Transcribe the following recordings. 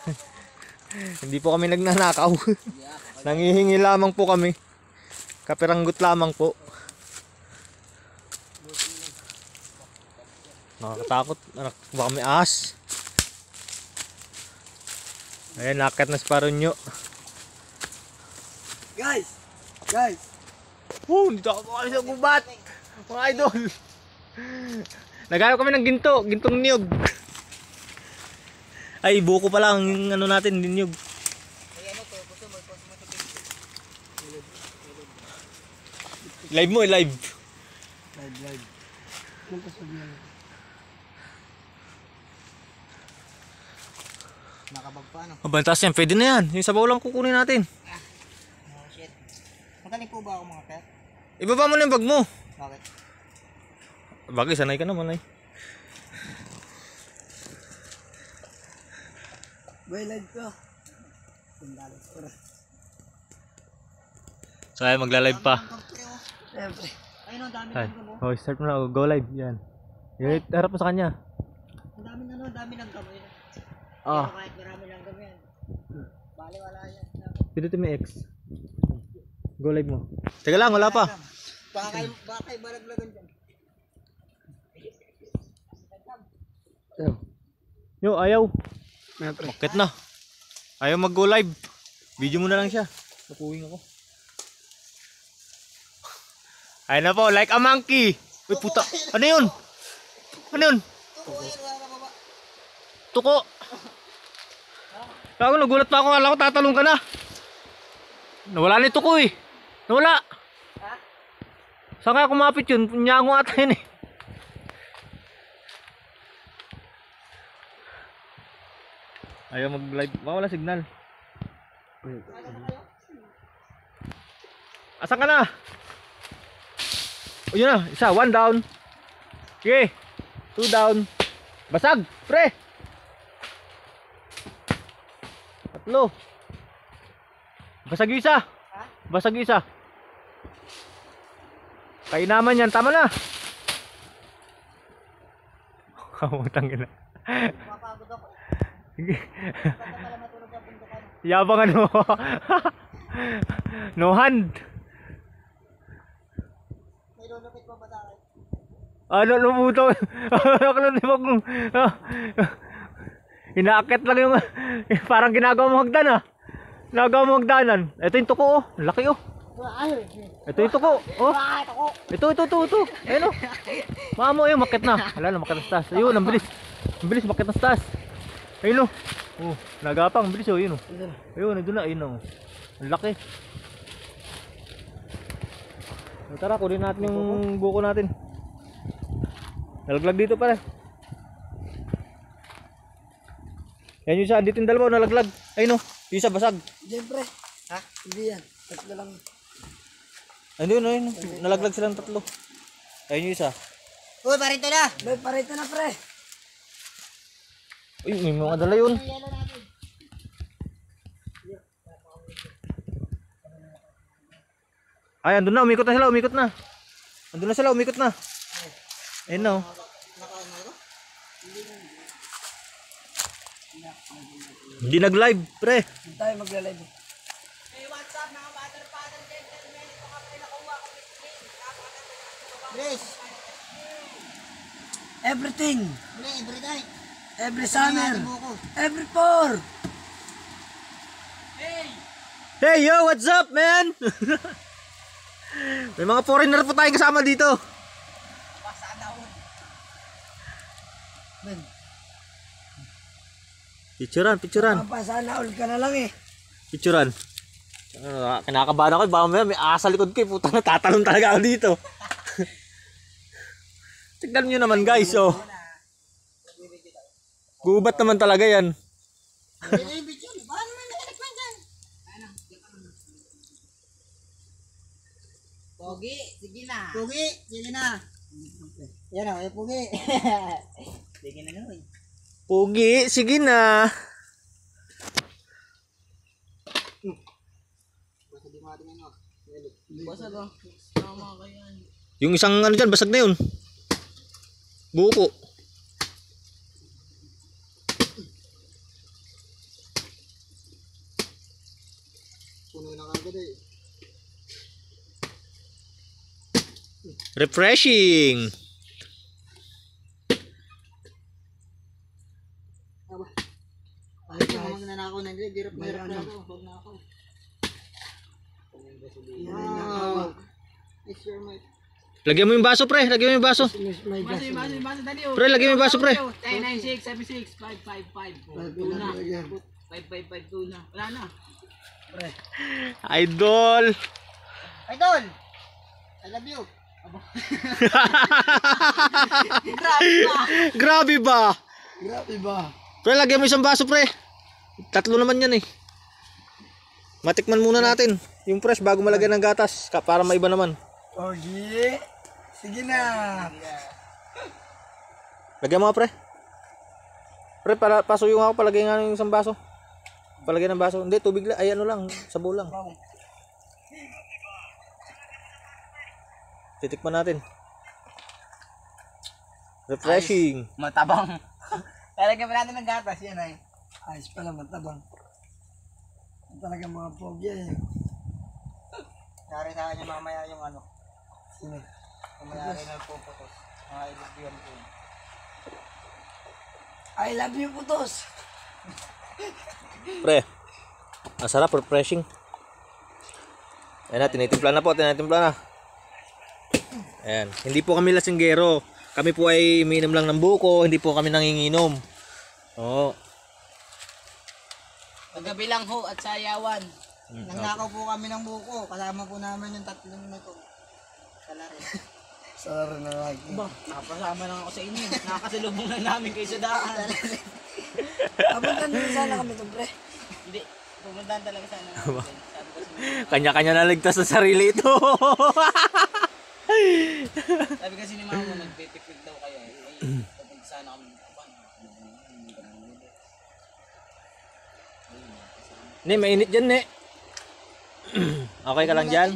Hindi po kami nagnanakaw. Nangihingi lamang po kami. Kapiranggot lamang po. Nakakatakot. Anak, baka may ahas. Ayan, nakat na si Paronyo. Guys! Guys! Oh, dito ako kami sa gubat. Mga idol. Nagayo kami ng ginto, gintong niyog. Ay, buko pa lang yung ano natin, niyog. Live mo, eh, live. Live, live. Punta sa bilang. Nakabag pa ano? Mabantas yan, pwede na yan. Yung sabaw lang kukunin natin. Oh shit. Magaling po ba ako mga pet? Ibaba mo na yung bag mo. Bakit? Bagay, sanay ka naman ay. Boy, live ko. So ay magla-live pa. Siyempre. Ayun, ang dami Ay. ng gamo. Oh, start mo na. Go live. Yan. Yan, harap mo sa kanya. Ang dami ano, ang dami ng gamo yun. Ah, Pero kahit marami ng gamo yan. Bali, wala yan. dito may X. Go live mo. Teka lang, wala pa. Baka kayo, baka kayo balaglagan dyan. Yo, ayaw. Siyempre. Bakit na? Ayaw mag-go live. Video mo na lang siya. Nakuwing ako. Ayun na po, like a monkey. Uy, puta. Ano yun? Ano yun? Tuko. Ako, nagulat pa ako. Alam ko, tatalong ka na. Nawala na yung tuko eh. Nawala. Saan kaya kumapit yun? Punyango ata yun eh. Ayaw mag-live. Baka wala signal. Asan ka na? O yun na, isa, one down. Sige, two down. Basag, pre. Tatlo. Basag yung isa. Basag yung isa. Kainaman yan, tama na. Kamutang ina. Mapagod ako. Yabang ano. no hand. May lulupit pa ba sa akin? Ano lumuto? Akala ni Bag. Inaakit lang yung parang ginagawa mo hagdan ah. Ginagawa mo hagdanan. Ito yung tuko oh. Laki oh. Ito yung tuko. Oh. Ito, ito, ito, ito. Ayun oh. Mamo yun, makit na. Wala na, makit na sa. Ayun, ang bilis. Ang bilis, makit na sa. Ayun oh. Oh, nagapang, ang bilis oh. Ayun oh. Ayun, nandun na. Ayun oh. Ang laki. O, Tara, kunin natin yung buko natin. Nalaglag dito pala. Yan yung isa, dito yung dalawa, nalaglag. Ayun oh, yung isa basag. Siyempre. Ha? Hindi yan. Tatlo lang. Ayun, ayun, nalaglag silang tatlo. Ayun yung isa. Uy, parito na! Uy, parito na, pre! Uy, may mga dala yun. Ay, andun na, umikot na sila, umikot na. Andun na sila, umikot na. Ayun na oh. Hindi nag-live, pre. Hindi tayo magla-live. Chris! Everything! Every night! Every summer! Every four! Hey, yo, what's up, man? May mga foreigner po tayong kasama dito. Ben, Picturean, picturean. papasana all ka na lang eh. Picturean. Uh, kinakabahan ako, baka mamaya may asa likod ko, eh. puta na tatalon talaga ako dito. Tignan nyo naman guys, oh. Gubat naman talaga yan. Pogi, sige na. Pogi, sige na. Yan o, eh, Pogi. sige na gawin. Pugi, sige na. Basag o. Tama ka yan. Yung isang ano dyan, basag na yun. Buko. Puno na kagad eh. Refreshing! Aba. Ay, magnanakaw na hindi, dirap na hirap na ako. Huwag na ako. Wow. It's your mic. Lagyan mo yung baso, pre. Lagyan mo yung baso. My Base, base, base, dali oh. Pre, lagyan mo yung baso, pre. 10, 9, 6, 7, 6, 5, 5, 5. Tuna. 5, 5, 5, tuna. Wala na. Idol! Idol! I love you. Grabe ba? Grabe ba? Pre, lagyan mo isang baso, pre. Tatlo naman yan eh. Matikman muna natin. Yung fresh bago malagyan ng gatas. Para maiba naman. Pogi. Sige na. Lagyan mo nga, pre. Pre, para pasuyo nga ako. Palagay nga yung isang baso. Palagay ng baso. Hindi, tubig lang. Ay, ano lang. Sabaw lang. Titikman natin. Refreshing. Matabang. Talagyan pa natin ng gatas yan ay. Ayos pala matabang. Talaga mga pogi eh. Yari sa kanya mamaya yung ano. Sino? Kung mayari na puputos. Mga ibigyan ko. I love you putos. Pre, ang sarap, refreshing. Ayan na, tinitimpla na po, tinitimpla na. Ayan, hindi po kami lasinggero. Kami po ay umiinom lang ng buko, hindi po kami nanginginom. Oo. Paggabi lang ho at sayawan. Nangnakaw po kami ng buko. Kasama po namin yung tatlong na to. Salari. Salari na lagi. Ba, nakapasama lang ako sa inyo. Nakakasalubong lang namin kayo sa daan. Abang na sana kami to pre. Hindi, pumuntahan talaga sana Kanya-kanya na ligtas sa sarili ito. Sabi kasi ni mama, magpipikpik daw kayo. Ay, pupunta sana kami. Aba, hindi ka naman nila. ne, mainit dyan, ne. okay ka lang dyan?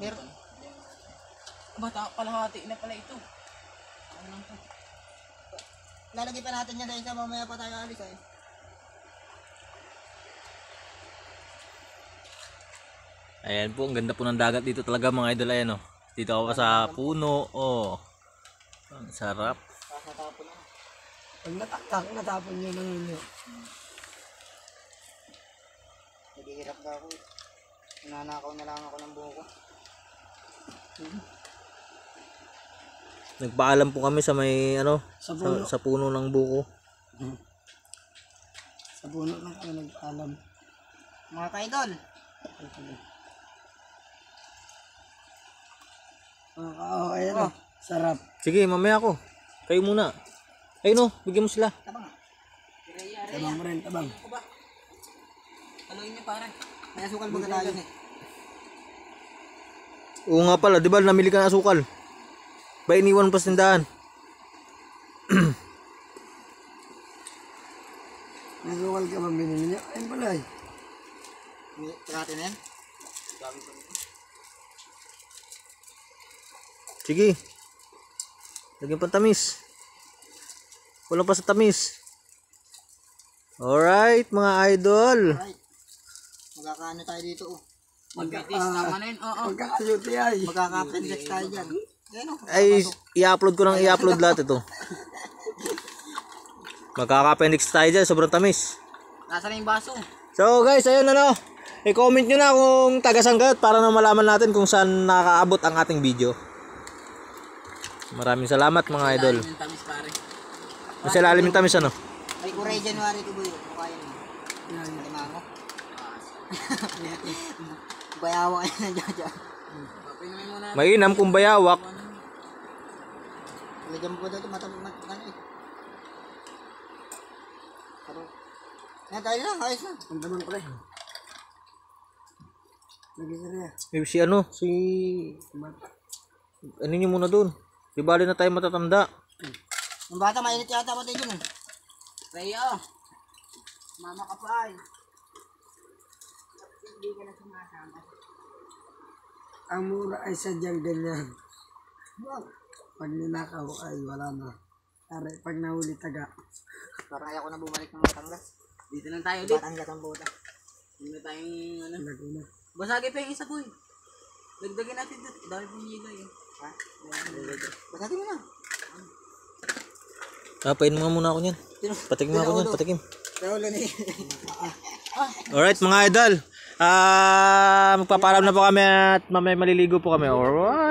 Meron. Aba, ta- kalahati na pala ito. Ano lang to? Lalagay pa natin yan dahil sa mamaya pa tayo alis ay. Ayan po, ang ganda po ng dagat dito talaga mga idol. Ayan oh. Dito ako sa puno. Oh. Ang sarap. Kakatapon na. Pag nataktak, natapon yun ng inyo. Naghihirap na ako. eh. Nanakaw na lang ako ng buko. Nagpaalam po kami sa may ano, Sa sa, puno. sa puno ng buko. Sa puno lang kami nagpaalam. Mga kaidol. Oh, oh, ayan oh. Sarap. Sige, mamaya ako. Kayo muna. Ayun oh, bigyan mo sila. Tabang nga. Tabang mo rin, tabang. Haluin niyo pare. May asukal baga tayo. Oo nga pala, di ba namili ka ng asukal? Ba iniwan pa sa tindahan? Nasukal ka ba binili niyo? Ayun pala eh. Tirate na yan. Sige. Lagyan pa tamis. Wala pa sa tamis. Alright, mga idol. Right. Magkakaano tayo dito oh. Magka, Bitis, tama na yun. Oo. magkakayuti ay. Magkaka-appendix tayo dyan. Yan oh. Ay, i-upload ko nang i-upload lahat ito. Magkaka-appendix tayo dyan, sobrang tamis. Nasa na yung baso. So guys, ayun ano. I-comment nyo na kung taga-saan kayo para na malaman natin kung saan nakakaabot ang ating video. Maraming salamat mga idol. Mas ilalim yung tamis ano. Ay, kuray January ko ba yun? Mukha yun. Yan. Limango. Bayawa kayo na dyan dyan. Pinumin muna. Mainam kung bayawak. Lagyan mo daw ito. Mata, mat, ano eh. Pero, yan tayo na. Ayos na. Ang tabang pre. Lagi sa riya. Eh, Si ano, si... Ano nyo muna dun. Di bali na tayo matatanda. Yung bata, mainit yata pati dyan eh. Raya. Mama ka pa ay. Ang mura ay sadyang ganyan. Pag ninakaw ay wala na. Are, pag nahuli taga. Parang ayaw ko na bumalik ng Batangas. Dito lang tayo ulit. Batangas ang buta. Hindi na tayong ano. Laguna. Basagin pa yung isa boy. Dagdagin natin dito. Dami pong nilay eh. Ha? Basagin mo na. Painom nga muna ako niyan. Patikim nga ako niyan, patikim. Alright mga idol. Ah, magpapaalam na po kami at mamaya maliligo po kami. Alright.